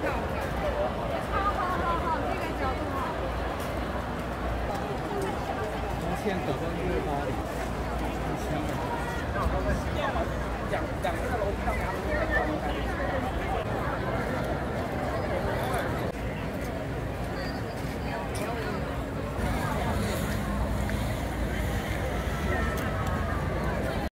现线左边就是那里。